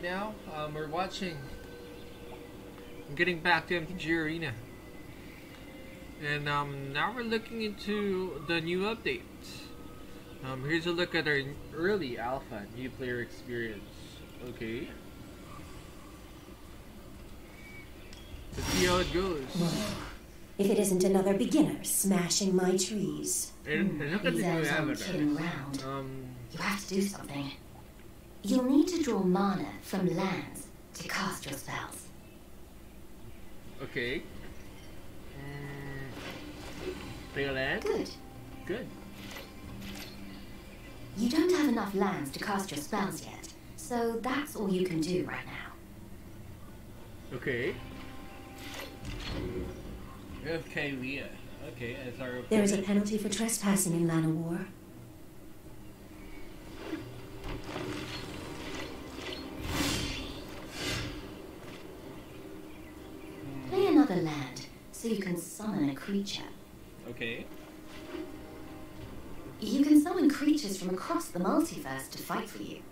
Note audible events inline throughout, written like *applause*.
right now. Um, we're watching. I'm getting back to MTG Arena. And um, now we're looking into the new updates. Um, here's a look at our early alpha new player experience. Okay. Let's see how it goes. If it isn't another beginner smashing my trees. And, and look at the new elves aren't kidding around. Um, You have to do something. You'll need to draw mana from lands to cast your spells. okay. Mm, play a land? Good. Good. You don't have enough lands to cast your spells yet, so that's all you can do right now. Okay. Okay, Leah. Okay, as our There is a penalty for trespassing in Llanowar. Play another land so you can summon a creature. Okay. You can summon creatures from across the multiverse to fight for you.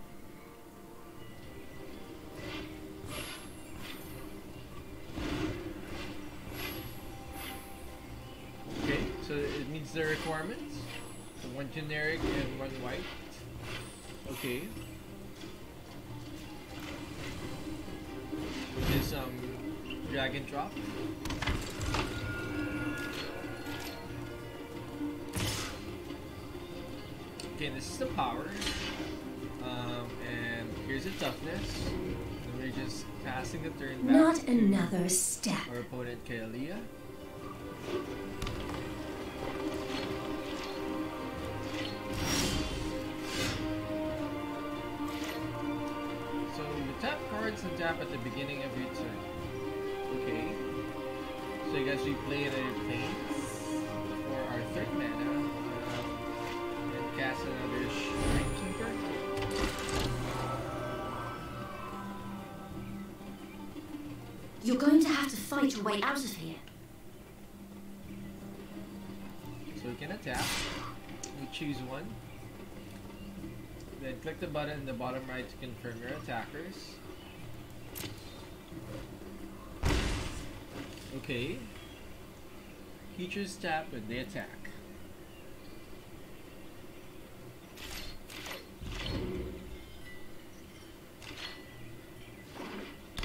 Okay, so it meets the requirements. So one generic and one white. Okay. Drag and drop. Okay, this is the power. Um, and here's the toughness. And we're just passing the turn back Not another step. our opponent Kaelia. So you tap cards and tap at the beginning of your turn. I guess we play another planes for our third mana. Um, and cast another Shrine Keeper. You're going to have to fight your way out of here. So we can attack. We choose one. Then click the button in the bottom right to confirm your attackers. Okay. Creatures tap when they attack.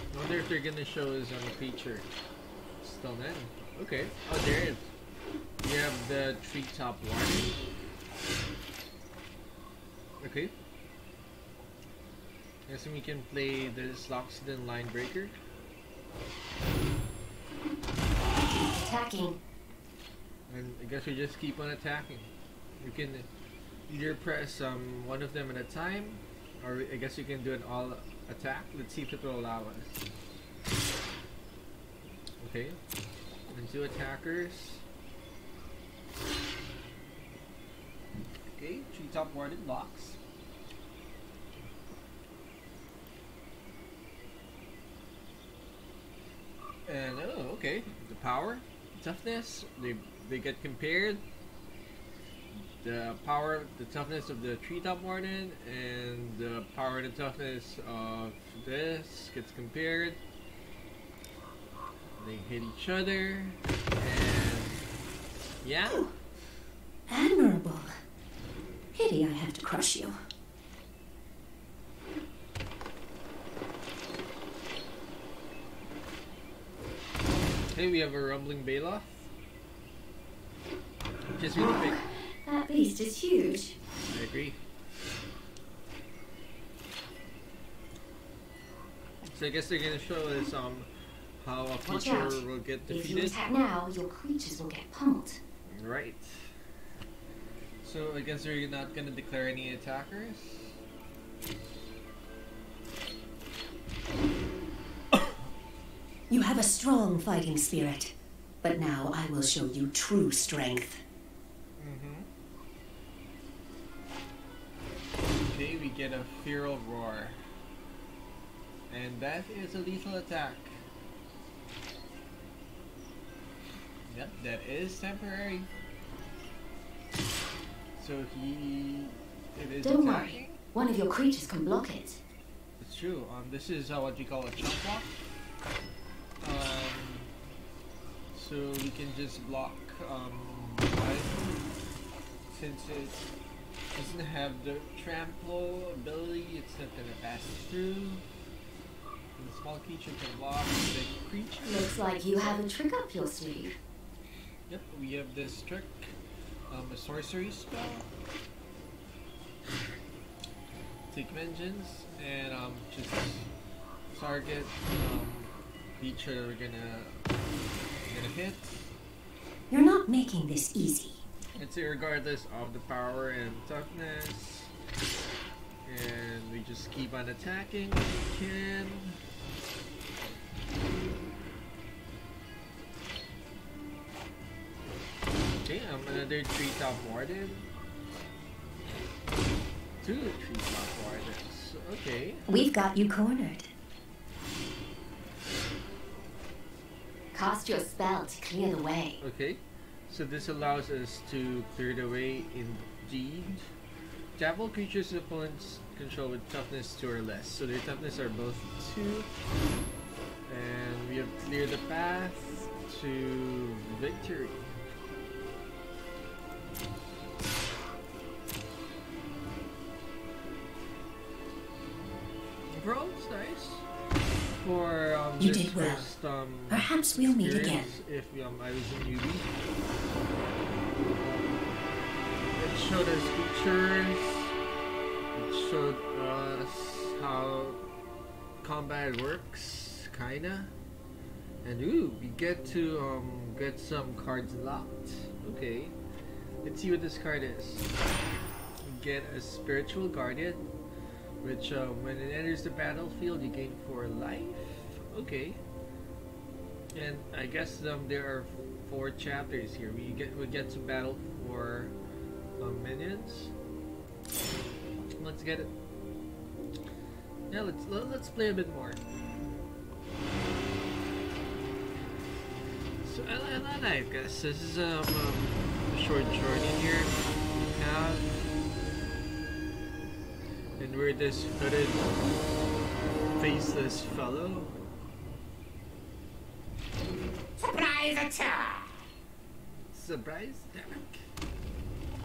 I wonder if they're gonna show us on the creature. Still then. Okay. Oh, there it is. You have the treetop warden. Okay. Guess we can play this Loxodon line breaker. Attacking. And I guess we just keep on attacking. We can either press um, one of them at a time, or I guess you can do an all attack. Let's see if it will allow us. Okay. And two attackers. Okay, treetop warded locks. And oh, okay, the power, toughness, they they get compared. The power, the toughness of the treetop warden, and the power and the toughness of this gets compared. They hit each other, and yeah. Admirable. Pity I have to crush you. Hey, we have a rumbling Baloth. Just really quick. *gasps* That beast is huge. I agree. So I guess they're gonna show us um how a creature will get defeated. If you attack now, your creatures will get pummeled. Right. So I guess they're not gonna declare any attackers. You have a strong fighting spirit. But now I will show you true strength. Mm-hmm. Okay, we get a feral roar. And that is a lethal attack. Yep, that is temporary. So he it is Don't attacking. worry. One of your creatures can block it. It's true. Um, this is uh, what you call a chump block. So we can just block um, since it doesn't have the trample ability. It's not gonna pass through. And the small creature can block the big creature. Looks like you have a trick up your sleeve. Yep, we have this trick, um, a sorcery spell. Take vengeance and um, just target um, creature we're gonna gonna hit. You're not making this easy. It's regardless of the power and toughness. And we just keep on attacking when we can. Okay, um, another tree top warden. Two tree top wardens. Okay. We've got you cornered. Cast your spell to clear the way. Okay. So this allows us to clear the way indeed. Javel creatures opponents control with toughness 2 or less. So their toughness are both 2. And we have cleared the path to victory. It's nice. For um, You did well. first, um, Perhaps we'll meet again. If um, I was a newbie, it showed us features. It showed us how combat works, kinda. And ooh, we get to um, get some cards locked. Okay, let's see what this card is. Get a spiritual guardian, which uh, when it enters the battlefield, you gain four life. Okay. And I guess um, there are four chapters here. We get we get to battle for um, minions. Let's get it. Yeah, let's let, let's play a bit more. So I, I, I guess this is um, um, a short journey here. And we're this hooded, faceless fellow. Surprise attack! Surprise attack.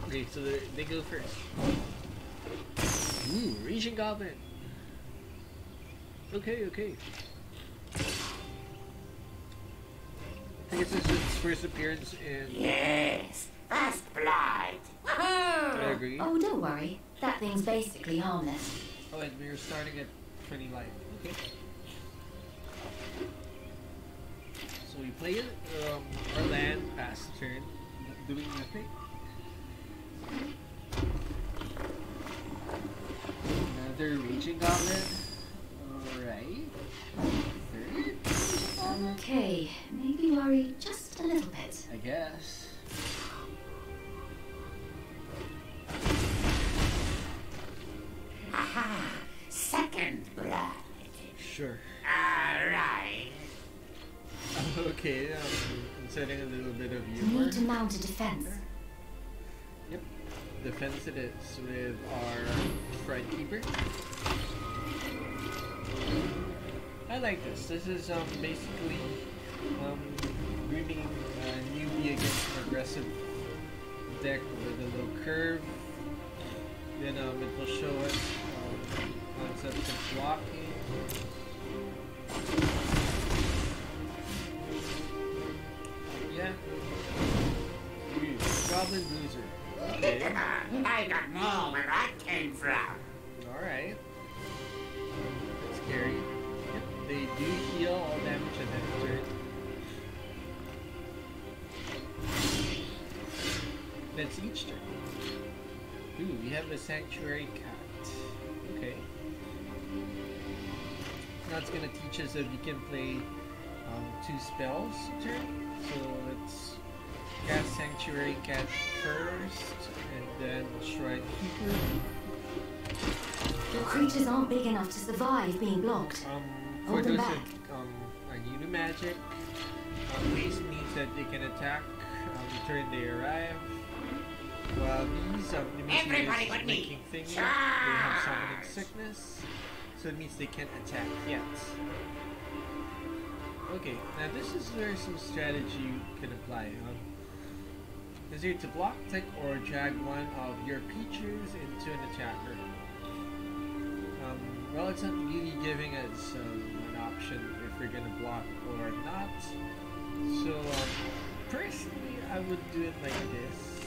Okay, so they, they go first. Ooh, Raging Goblin. Okay, okay. I think it's its its first appearance in. Yes, first blood. I agree. Oh, don't worry. That thing's basically harmless. Oh, and we're starting at 20 life. Okay. So we play it, um, our land, pass turn, doing nothing. Another Raging Goblin. Alright. Okay, maybe worry just a little bit. I guess. Second blood. Sure. Alright. okay, um, I'm setting a little bit of You humor. need to mount a defense. Yep. Defense it is with our Fright Keeper. I like this. This is um, basically um, grooming a newbie against an aggressive deck with a little curve. Then um, it will show us um, concepts of blocking. Yeah. Goblin Bruiser. Okay. I got more where that came from. Alright. That's scary. Yep, they do heal all damage at end turn. That's each turn. Ooh, we have a Sanctuary Cat. Okay. That's gonna teach us that we can play um, two spells turn. So let's cast Sanctuary Cat first, and then Shrine Keeper. Your creatures aren't big enough to survive being blocked. Um, for Hold them those back. that um, are new to Magic, um, haste means that they can attack um, the turn they arrive. While these um, enemies Everybody is but me. making things, they have summoning sickness. So it means they can't attack yet. Okay, now this is where some strategy you can apply. Um, is here to block, tick, or drag one of your creatures into an attacker. Um, well, it's not really giving us um, an option if we're gonna block or not. So, um, personally, I would do it like this.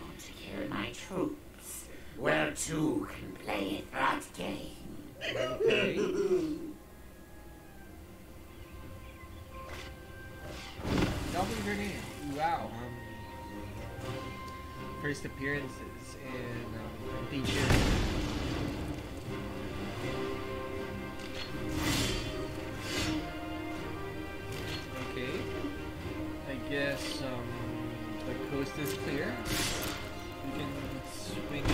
Want to kill my troops? Well, two can play that game. *laughs* Wow. Um, first appearances in um. Is clear. We can swing in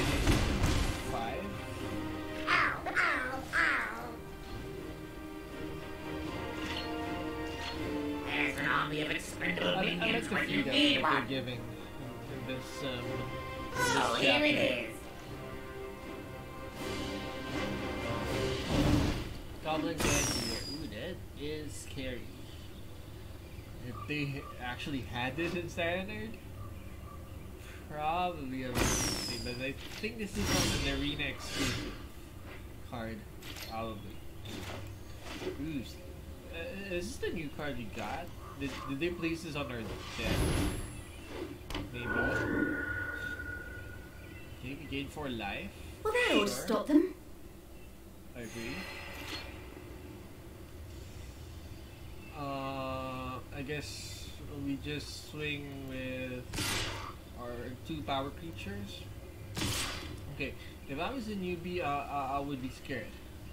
five. Ow, ow, ow. There's an army of expendable I, I like minions the when you need that they're giving in this, um, in Oh, this here it is. Goblin Gandier. Ooh, that is scary. If they actually had this in Standard, probably a thing. But I think this is on an arena exclusive card, probably. Ooh, uh, is this the new card we got? Did, did they place this on our deck? Maybe. Okay, we gain four life. Well, that ought to stop them. I agree. Uh, I guess we just swing with two power creatures. Okay, if I was a newbie, uh, I, would be scared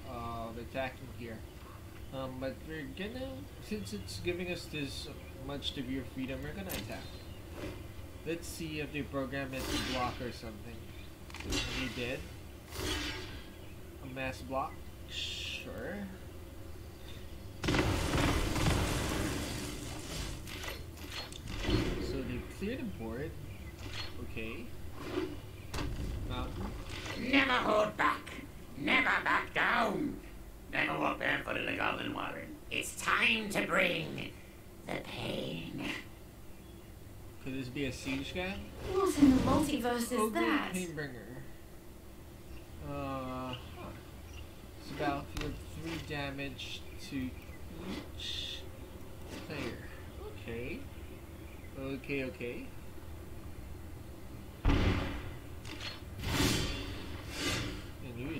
of attacking here. Um, but we're gonna, since it's giving us this much degree of freedom, we're gonna attack. Let's see if they program it to block or something. They did. A mass block? Sure. So they cleared the board. Okay. Mountain. Never hold back. Never back down. Never walk barefoot in the Goblin Warren. It's time to bring the pain. Could this be a siege guy? What in the multiverse is Ogre that? Painbringer. Uh. It's about three damage to each player. Okay. Okay, okay.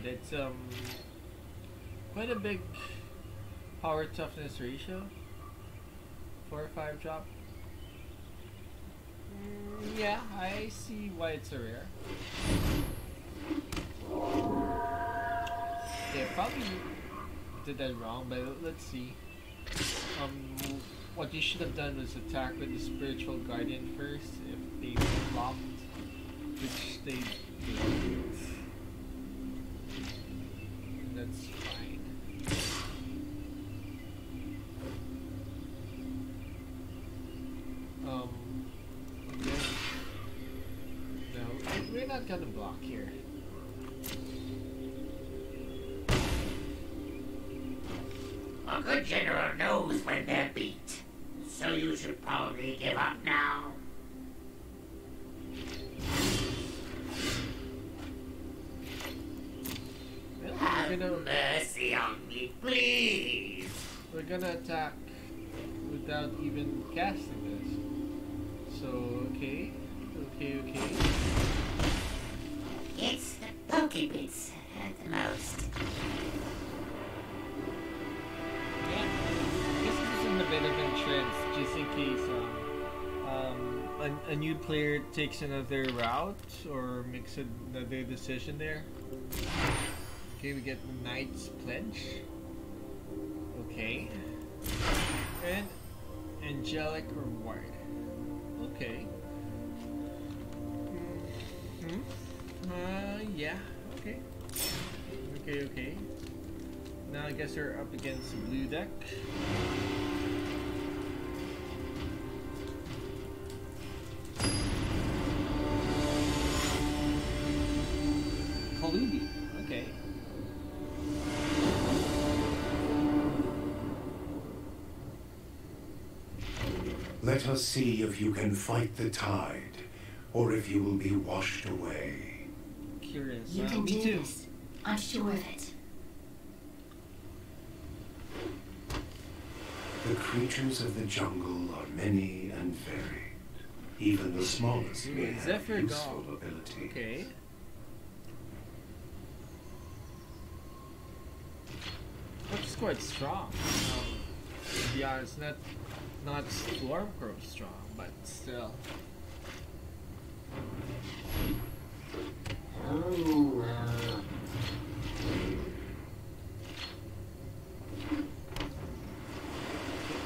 That's um quite a big power toughness ratio. Four or five drop. Mm, yeah, I see why it's a rare. Yeah, probably did that wrong, but let's see. Um, what you should have done was attack with the spiritual guardian first if they flopped, which they didn't. General knows when they're beat. So you should probably give up now. Have gonna mercy on me, please. we're gonna attack without even casting this. So okay, okay, okay. It's the pokey a, a new player takes another route or makes another decision there. Okay, we get the Knight's Pledge. Okay. And Angelic Reward. Okay. Hmm. Uh, yeah. Okay. Okay, okay. Now I guess we're up against the blue deck. Let us see if you can fight the tide, or if you will be washed away. Curious. You can me do this. I'm sure of it. The creatures of the jungle are many and varied. Even the smallest may Ooh, have Zephyr useful Dog. ability. Okay. Looks quite strong. Um, to be honest, not not Stormcrow strong, but still. The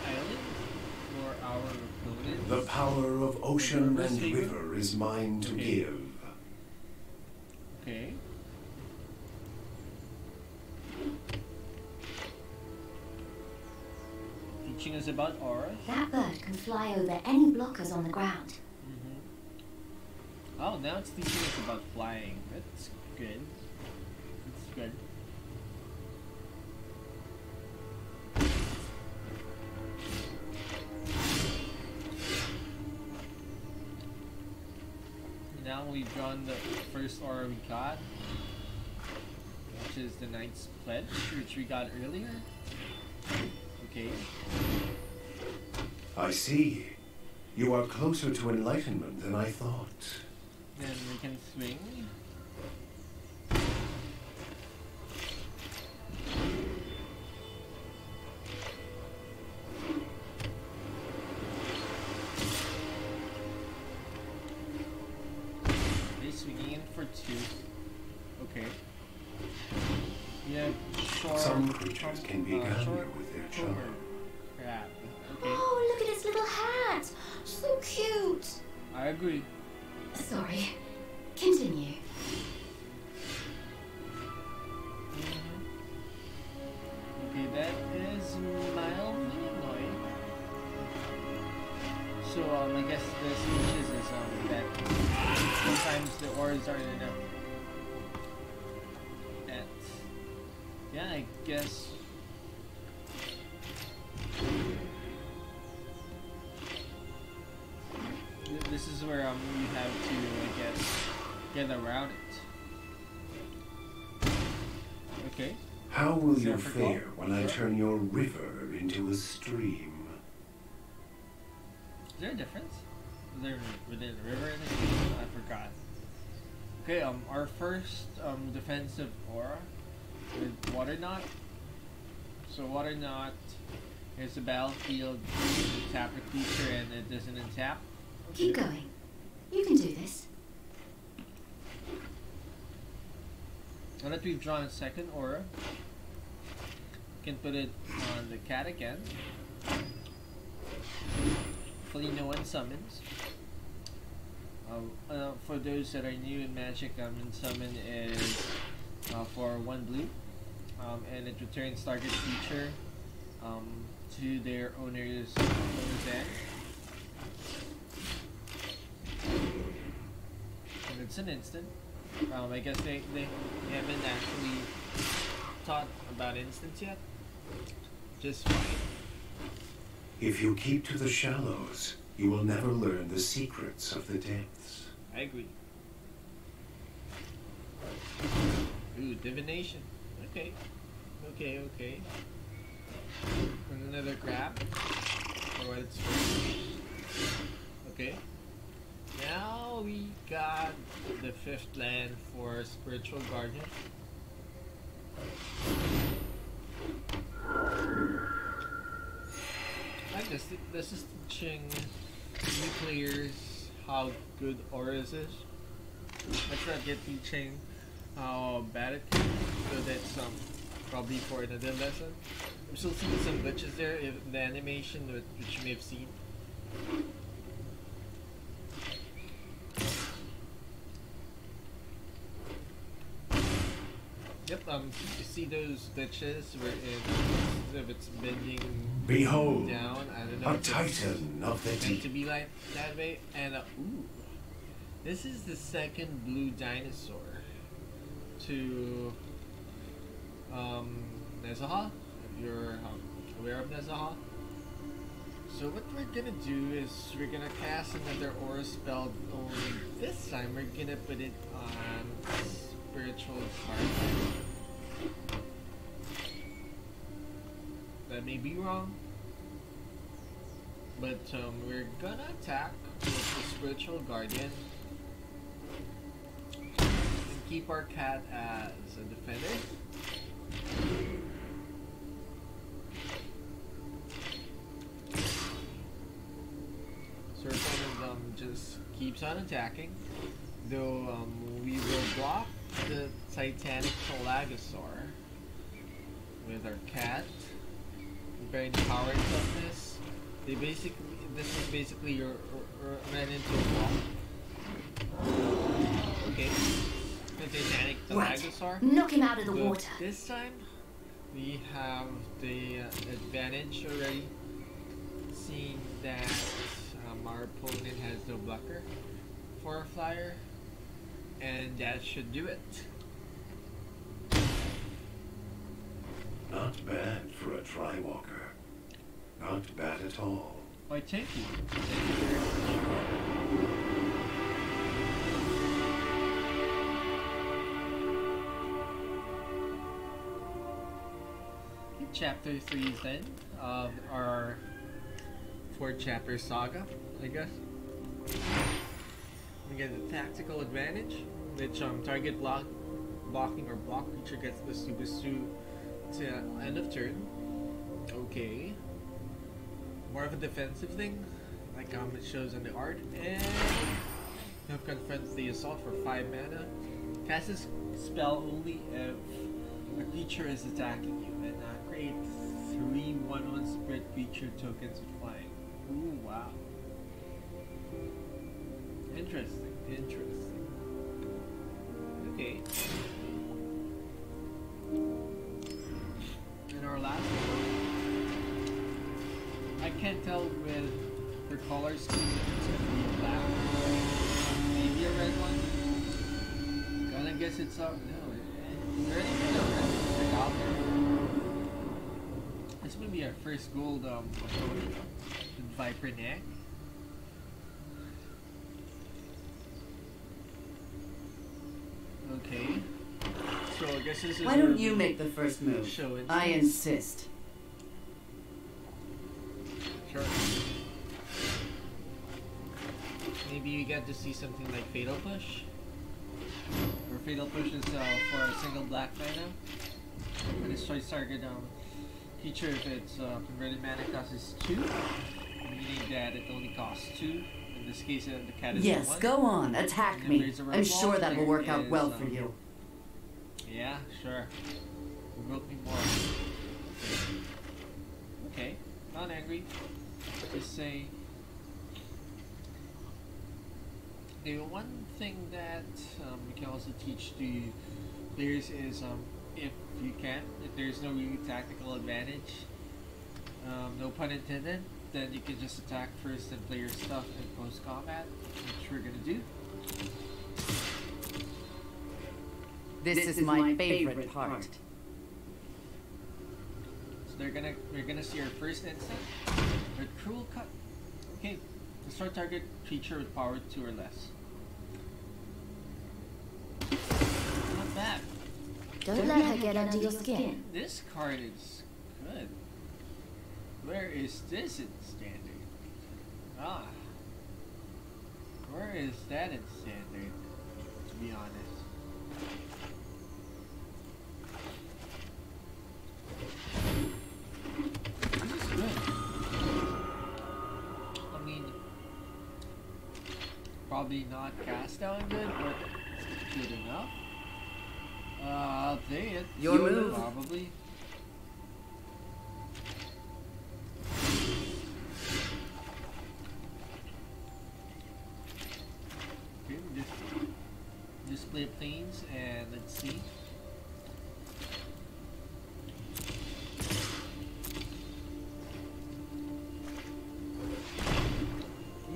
island or our opponent? The power of ocean and river is mine to give. About auras. That bird can fly over any blockers on the ground. Mm-hmm. Oh, now it's teaching us about flying. That's good. That's good. Now we've drawn the first aura we got, which is the Knight's Pledge, which we got earlier. Okay. I see. You are closer to enlightenment than I thought. Then we can swing. This is where, um, you have to, I guess, get around it. Okay. How will Is you there a forgot? fare when I turn your river into a stream? Is there a difference? Is there within a river and a stream? I forgot. Okay, um, our first um defensive aura with water knot. So water knot is a battlefield tap a creature and it doesn't untap. Keep going. You can do this. Now that we've drawn a second aura, we can put it on the cat again. Hopefully no one summons. Um, uh, for those that are new in Magic, um, and summon is uh, for one blue, um, and it returns target creature um, to their owner's owner's end. It's an instant. Um, I guess they, they, haven't actually taught about instants yet. Just fine. If you keep to the shallows, you will never learn the secrets of the depths. I agree. Ooh, divination. Okay. Okay, okay. And another crab. For what it's worth. Okay. Now we got the fifth land for spiritual guardian. I guess th- this is teaching new players how good auras is. Let's not get teaching how bad it can so that's um, probably for another lesson. I'm still seeing some glitches there in the animation, which you may have seen. Yep, um, you see those glitches where it, if it's bending Behold, down, I don't know. a titan of the meant to deep. be like that way. And uh, ooh, this is the second blue dinosaur to um, Nezahal, if you're um, aware of Nezahal. So what we're gonna do is we're gonna cast another aura spell. Only this time we're gonna put it on spiritual card. That may be wrong, but um, we're gonna attack with the spiritual guardian and keep our cat as a defender. So our opponent um, just keeps on attacking, though um, we will block the Titanic Pelagasaur with our cat. Very power toughness. They basically, this is basically your ran into a wall. Okay. The Titanic Right. Knock him out of the But water. This time, we have the uh, advantage already, seeing that um, our opponent has no blocker for a flyer, and that should do it. Not bad for a Trywalker. Not bad at all. Why, thank you. Thank you very much. Chapter 3 then of our four chapter saga, I guess. Get the tactical advantage, which um, target block, blocking or block creature gets the super suit to end of turn. Okay. More of a defensive thing, like um, it shows in the art. And Nup confronts the assault for 5 mana. Cast this spell only if a creature is attacking you, and uh, create three 1 1 spirit creature tokens with flying. Ooh, wow. Interesting, interesting. Okay. In our last one, I can't tell with her color scheme if it's gonna be black, maybe a red one. Gonna guess it's up. No, it- it's already been a red stick out there. This may be our first gold um Viper Neck. Okay. So I guess this is Why don't you make the first move? show it. I insist. Sure. Maybe you get to see something like Fatal Push. Or Fatal Push is uh, for a single black mana. And destroys target um, creature if its uh, converted mana cost is 2. Meaning that it only costs 2. In this case, uh, the cat is Yes, 1. go on, attack And me. I'm sure that will work out well for um, you. Yeah, sure. Me more. Okay, not angry. Just say. The one thing that um, we can also teach the players is um, if you can, if there's no really tactical advantage, um, no pun intended, then you can just attack first and play your stuff in post combat, which we're gonna do. This, is, my favorite part. So they're gonna we're gonna see our first instant. Our cruel cut. Okay, destroy target creature with power two or less. Not bad. Don't let her get under your skin. This card is good. Where is this in standard? Ah. Where is that in standard? To be honest. Probably not cast down good, but good enough. Uh, I'll play it. Your move. Probably. Okay, just display planes and let's see.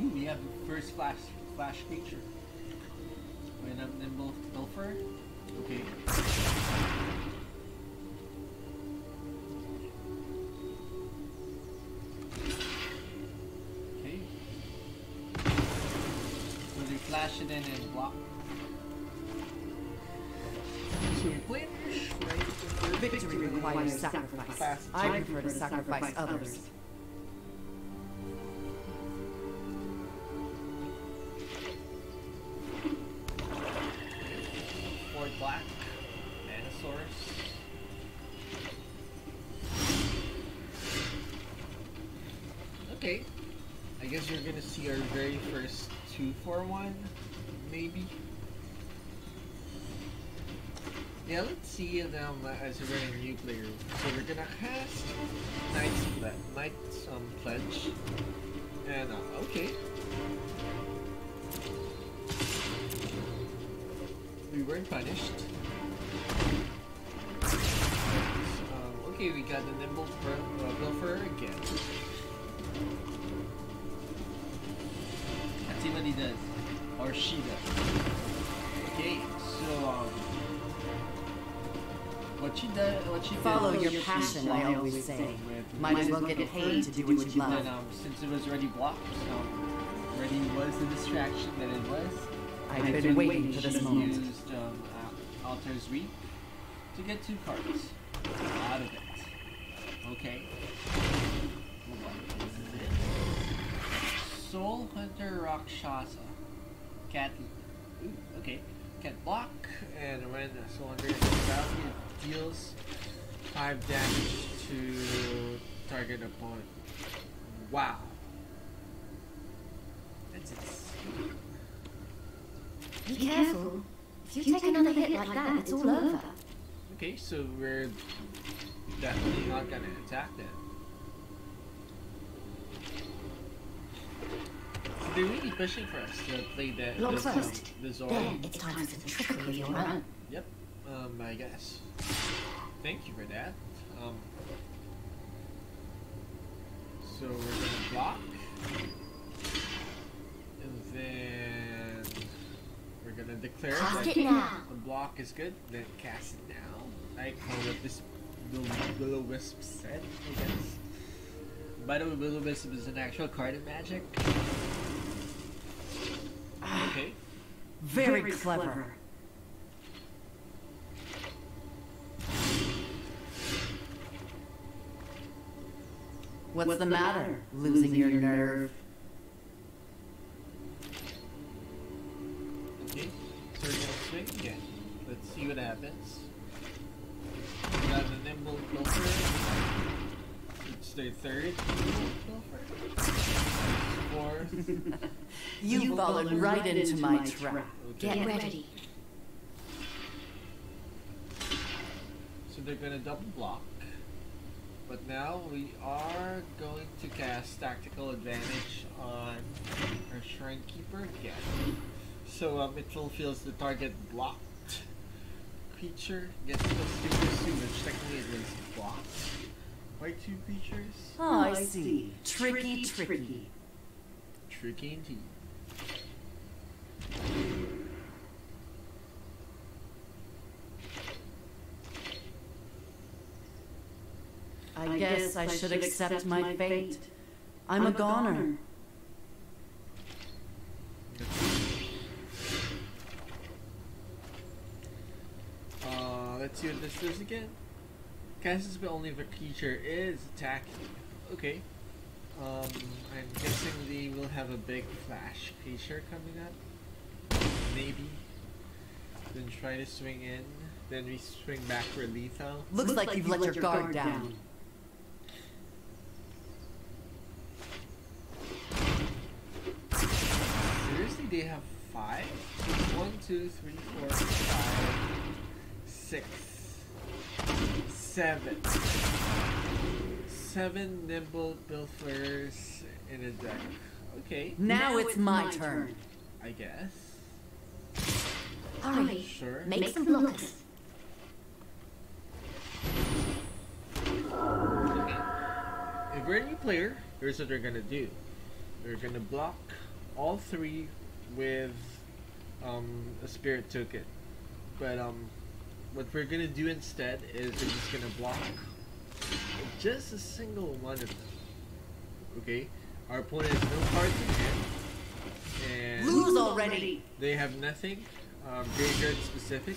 Ooh, we have the first flash flash creature. When I'm nimble pilfer. Okay. Okay. Will you flash it in and block? So we? Victory requires sacrifice. I prefer to sacrifice others. Yeah, let's see them as a new player. So we're gonna cast Knight's, Ple- Knight's um, Pledge. And, uh, okay. We weren't punished. Um, okay, we got the Nimble uh, Pilfer again. Let's see what he does. Or she does. What she does, what she Follow did, your passion, I always say. Might as well get paid to do what you love. um, since it was already blocked, so already was the distraction that it was. I've I been took- waiting for this moment. used um, Al- Altar's Reap to get two cards out of it. Okay. Hold. This is it. Soul Hunter Rakshasa. Cat. Ooh, okay. Cat block, and when Soul Hunter is about, it deals 5 damage to target opponent. Wow. That's it. Be careful. If you take another hit like that, it's all over. Okay, so we're definitely not gonna attack them. They're really pushing for us to play the Block the, first. the Zoro. Then it's time for the trickery of your own. Yep. Um, I guess. Thank you for that. Um. So we're gonna block, and then we're gonna declare Cast that it the block is good. Then cast it now. I call what this will wisp set, I guess. By the way, will wisp is an actual card in Magic. Okay. *sighs* Very clever. What's the matter? Losing your nerve? Okay, so we're gonna swing again. Let's see what happens. We got the nimble pilfer. It's their third nimble pilfer. Fourth. You fallen right into my trap. Okay. Get ready. So they're gonna double block. But now we are going to cast tactical advantage on our Shrine Keeper again. So um, it fulfills the target blocked creature gets plus two plus two, which technically it was blocked by two creatures. Oh, I see. Tricky, tricky. Tricky indeed. I guess I should accept my fate. I'm a goner. Uh, let's see what this does again. A spell only if a creature is attacking. Okay. Um, I'm guessing they will have a big flash creature coming up. Maybe. Then try to swing in. Then we swing back for lethal. Looks like you've let your guard down. Seriously, they have five? One, two, three, four, five, six, seven. Seven nimble pilfers in a deck. Okay, Now it's my turn. I guess. Hurry. Sure. Make some blockers. Okay. If we're a new player, here's what they're gonna do. They're gonna block all three with um, a spirit token. But um, what we're gonna do instead is we're just gonna block just a single one of them. Okay, our opponent has no cards in hand, and Lose already! they have nothing um, graveyard specific.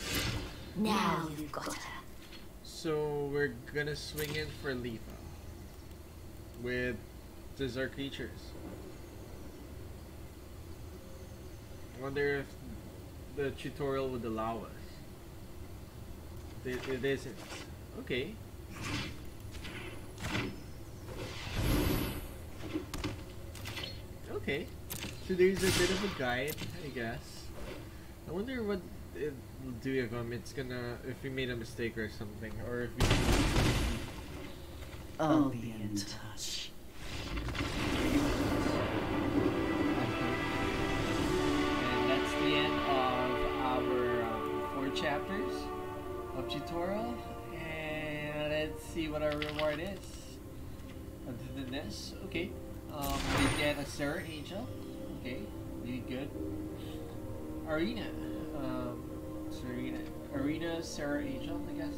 Now you've got her. So we're gonna swing in for Lifa with Desert Creatures. I wonder if the tutorial would allow us. It, it isn't. Okay. Okay. So there's a bit of a guide, I guess. I wonder what it will do if um it's gonna if we made a mistake or something, or if we. I'll be in touch. Tutorial. And let's see what our reward is. Other than this, okay. Um, we get a Serra Angel. Okay, really good. Arena. Um, Serena. Arena Serra Angel, I guess.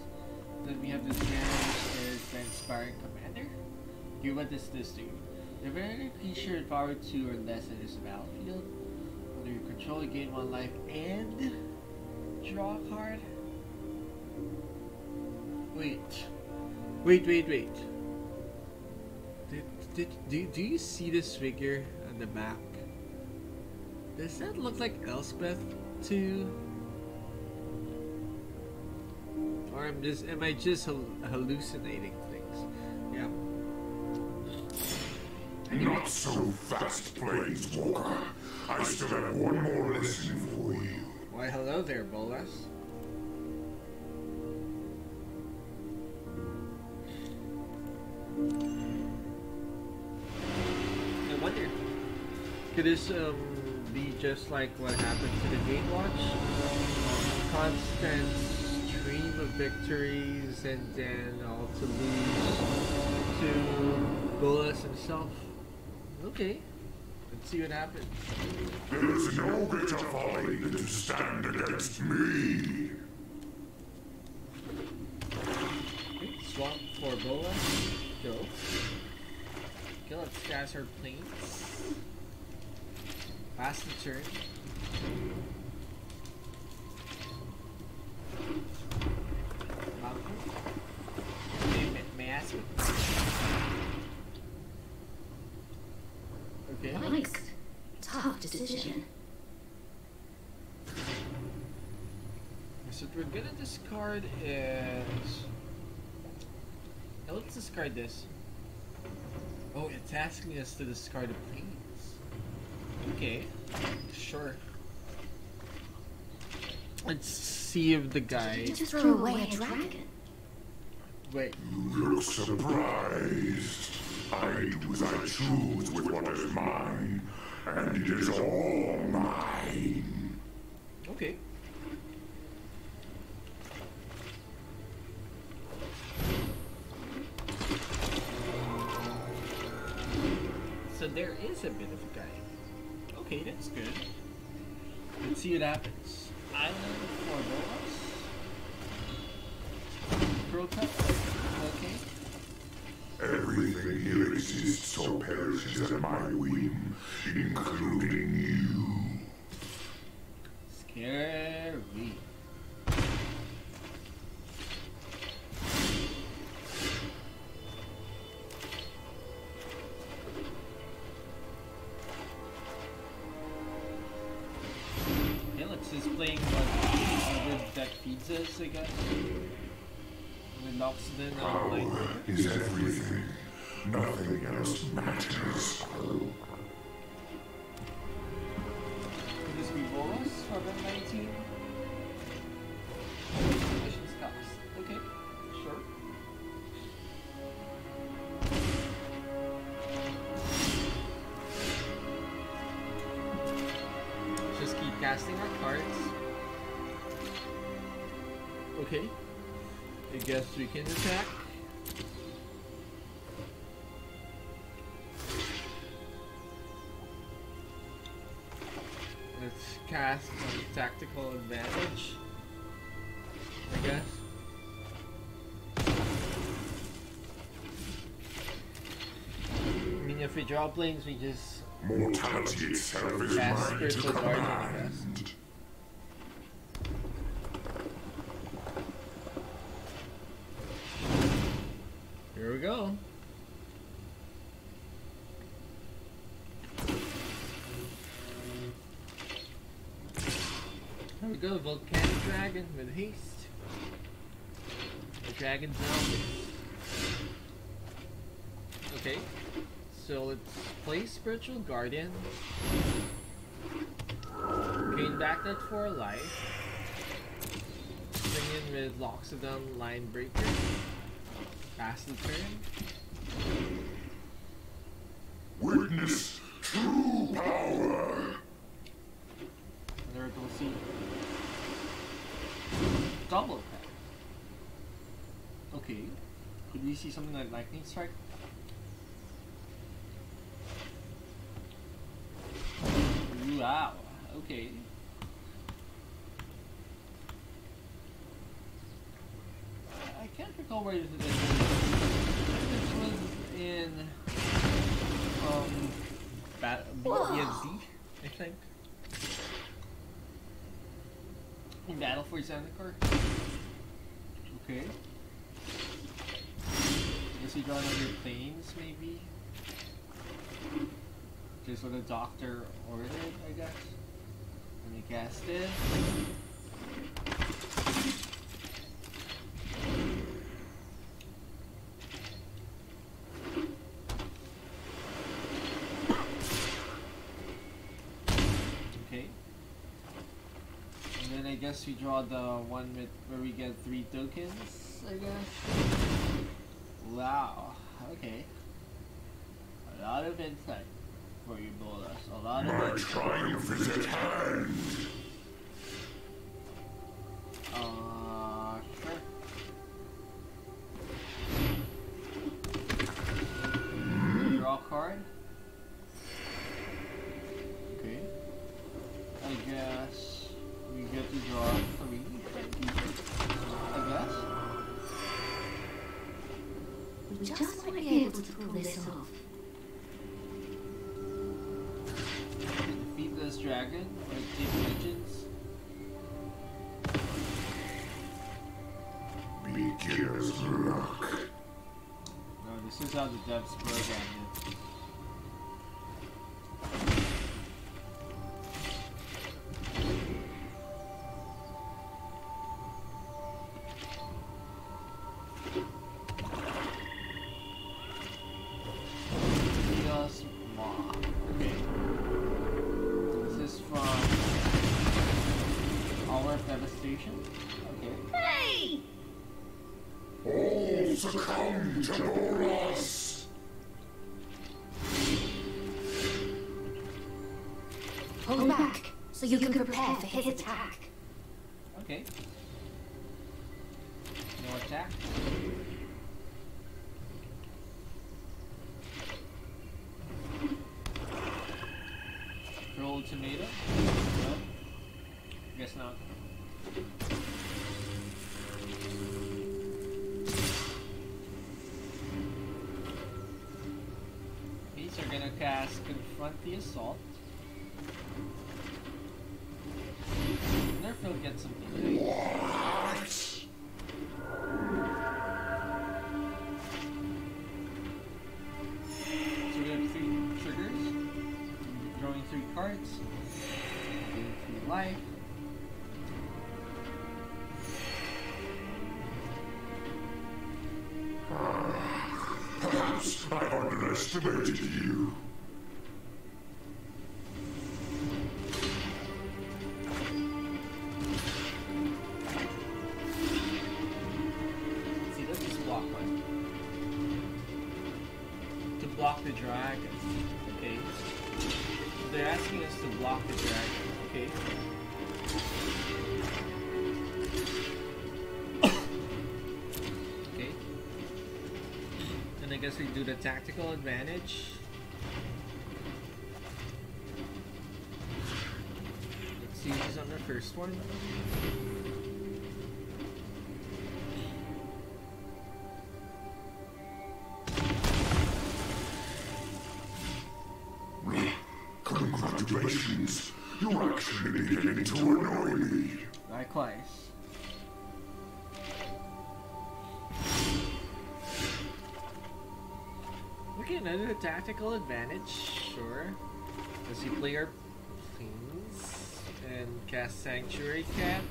Then we have this damage is the Inspiring Commander. Okay, what does this do? The very creature with power 2 or less in this battlefield. Under your control, you gain one life and draw a card. Wait. Wait, wait, wait. Did, did, do, do you see this figure on the back? Does that look like Elspeth too? Or am just am I just hal- hallucinating things? Yeah. Not so fast, Planeswalker. I still have one more lesson for you. Why hello there, Bolas. Could this um, be just like what happened to the Gatewatch? Constant stream of victories and then all to lose to Bolas himself. Okay, let's see what happens. There is no greater folly than to stand against me. Swap for Bola. Go. Okay, let's gas our planes. Pass the. Malcolm? May, may, may I ask you? Okay. Yikes. Tough decision. So we're gonna discard is. Now let's discard this. Oh, it's asking us to discard a planes. Okay, sure. Let's see if the guy. Just throw away a dragon. Wait, You look surprised. I do as I choose with what is mine, and it is all mine. okay. So there is a bit of see what happens. Island for Bolas. Pro Cup. Okay. Everything here exists or perishes at my whim, including you. With Power is everything. Nothing else matters. Advantage. I guess. I mean, if we draw planes, we just Mortality itself is mine to spiritual guardian, I command. Here we go. There we go, volcanic dragon with haste. The dragon's now Okay, so let's play spiritual guardian. Gain back that for life. Bring in with Loxodon line breaker. Pass the turn. Witness true power. There we'll see. Double attack. Okay. Could we see something like lightning strike? Wow. Okay. I can't recall where this is. This was in um Bat BFZ, I think. In Battle for Zendikar. Okay. Guess we draw another planes, maybe? Just what the doctor ordered, I guess. Let me guess it. Okay. And then I guess we draw the one with where we get three tokens, I guess. Wow. Okay. A lot of insight for you bolas. A lot of My insight. triumph is at hand. Devastation. Okay. All succumb to Hold back, so you can prepare for his attack. Okay. No attack. Roll tomato. No. Guess not. These we're gonna cast Confront the Assault. Gets something. So we have three triggers. Drawing three cards. Three life. Perhaps I underestimated you. actually due to tactical advantage. Let's see who's on the first one. Congratulations! You're actually beginning to annoy me! Likewise. Another tactical advantage, sure. As you play our planes and cast Sanctuary Cat.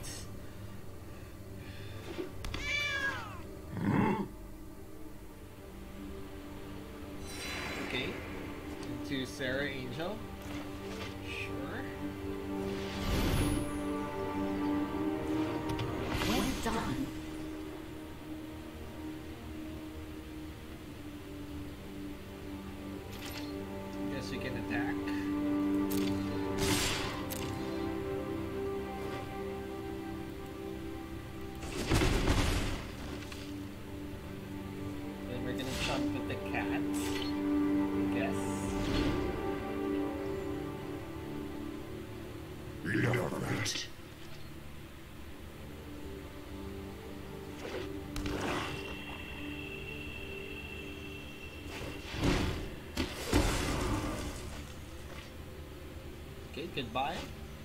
Okay, goodbye,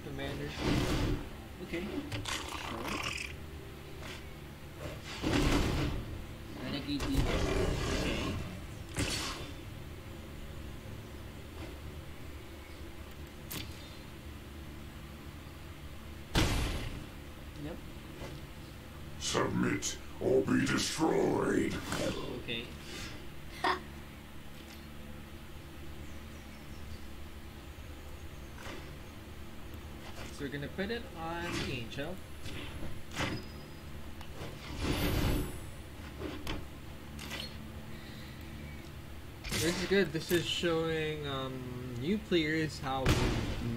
Commander. Okay. Sure. Renegade Eagle. Okay. Yep. Submit or be destroyed. Okay. We're gonna put it on the angel. This is good. This is showing um, new players how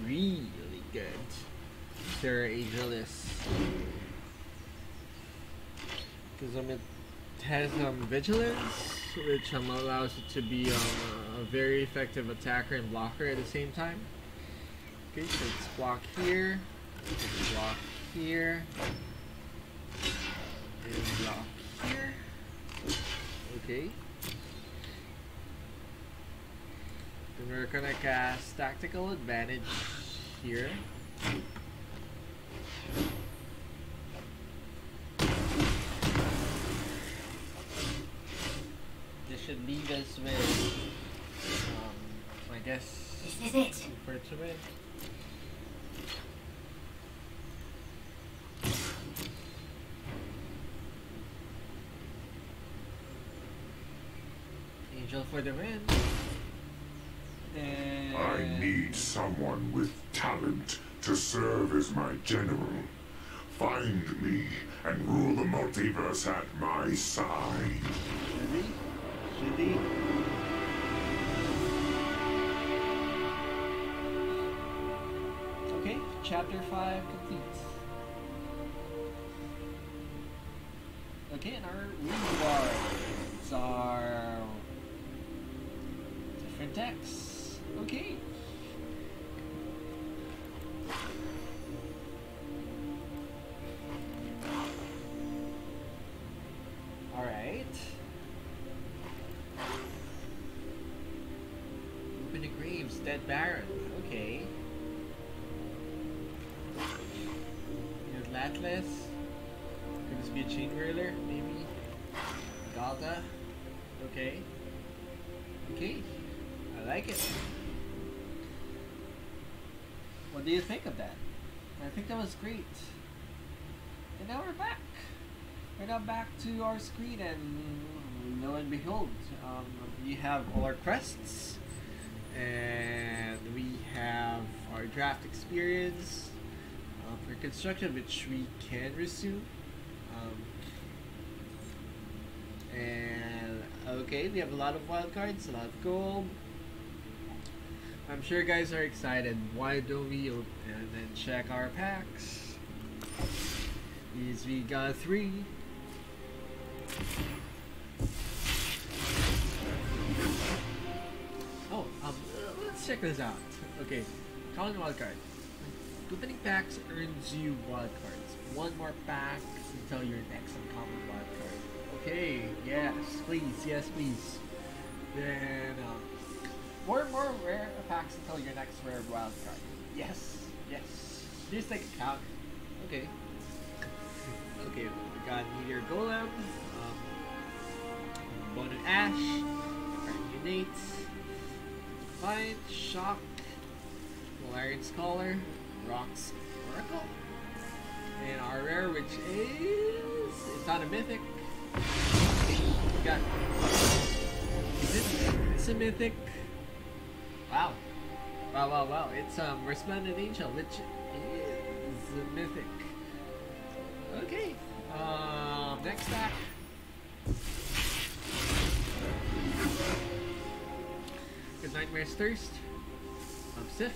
really good Serra Angel is. Because um, it has um, vigilance, which um, allows it to be um, a very effective attacker and blocker at the same time. Okay, so it's block here, it's block here, and block here. Okay. Then we're gonna cast tactical advantage here. This should leave us with, guess, This is it. for it to win. Angel for the win. And I need someone with talent to serve as my general. Find me and rule the multiverse at my side. Should he? Should he? Chapter 5 complete. Okay, and our rewards are different decks. Okay. What do you think of that? I think that was great. And now we're back. We're now back to our screen, and lo and behold, um, we have all our quests, and we have our draft experience uh, for construction, which we can resume. Um, and okay, we have a lot of wild cards, a lot of gold. I'm sure you guys are excited. Why don't we open and then check our packs? Is we got three. Oh, um, let's check this out. Okay, calling wildcard. Opening packs earns you wild cards. One more pack until your next uncommon wild card. Okay, yes, please, yes, please. Then, um, more and more rare packs until your next rare wild card. Yes, yes. There's like a counter. Okay. Okay, we got Meteor Golem, um, Bone to Ash, Innate, Defiant, Shock, Valerian Scholar, Rhox Oracle, and our rare, which is. It's not a mythic. We got. Is it? It's a mythic. Wow. Wow, wow, wow. It's um Resplendent Angel, which is mythic. Okay. Um, next back. Good Nightmare's Thirst. Um, Sith.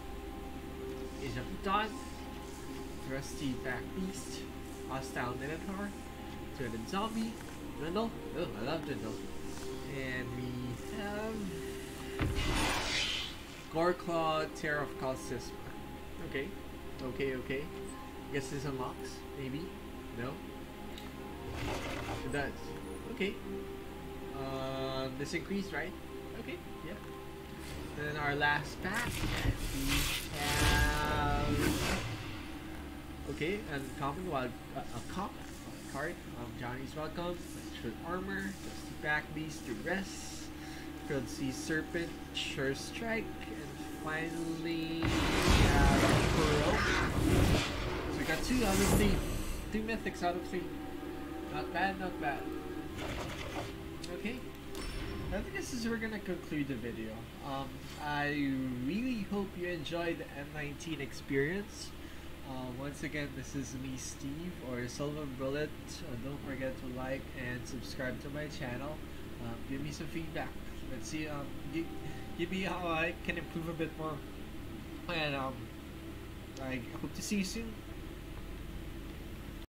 Age of Dawn. Thrusty Back Beast. Hostile Minotaur. Threaded Zombie. Dwindle. Oh, I love Dwindle. And we have. Goreclaw, Terror of Qal Sisma. Okay. Okay, okay. Guess this unlocks. Maybe. No? It does. Okay. Uh, this increased, right? Okay, yeah. Then our last pack, we have... Okay, uncommon wild, uh, a cop card. of Johnny's welcome. Extra armor. Dusty back beast to rest. Sea serpent. Sure strike. Finally, have Pearl. So we got two out of three. Two mythics out of three. Not bad, not bad. Okay. I think this is where we're gonna conclude the video. Um, I really hope you enjoyed the M19 experience. Uh, once again, this is me, Steve, or Silver Bullet. Uh, don't forget to like and subscribe to my channel. Uh, give me some feedback. Let's see. Um, give me how I can improve a bit more. And um, I hope to see you soon.